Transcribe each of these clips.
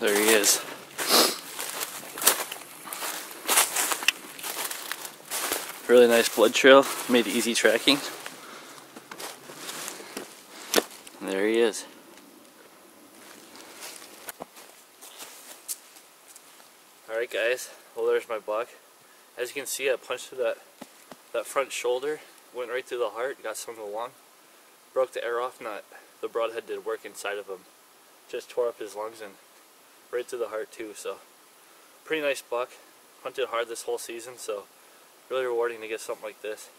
There he is. Really nice blood trail, made easy tracking. There he is. Alright guys, well there's my buck. As you can see I punched through that, that front shoulder, went right through the heart, got some of the lung, broke the air off nut. The broadhead did work inside of him. Just tore up his lungs and right through the heart too, so pretty nice buck. Hunted hard this whole season, so really rewarding to get something like this.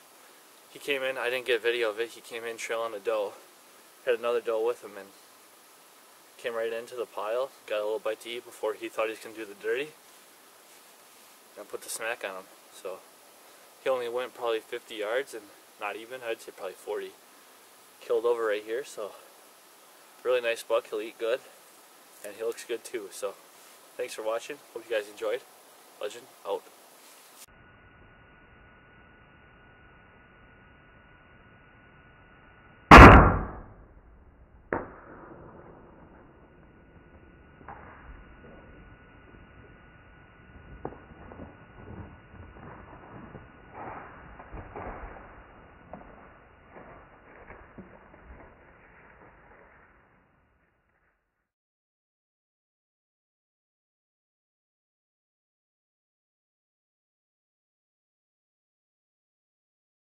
He came in, I didn't get video of it, he came in trailing a doe. Had another doe with him and came right into the pile, got a little bite to eat before he thought he was going to do the dirty. And put the smack on him. So he only went probably 50 yards and not even, I'd say probably 40. Killed over right here, so really nice buck, he'll eat good. And he looks good too, so thanks for watching, hope you guys enjoyed. Legend out.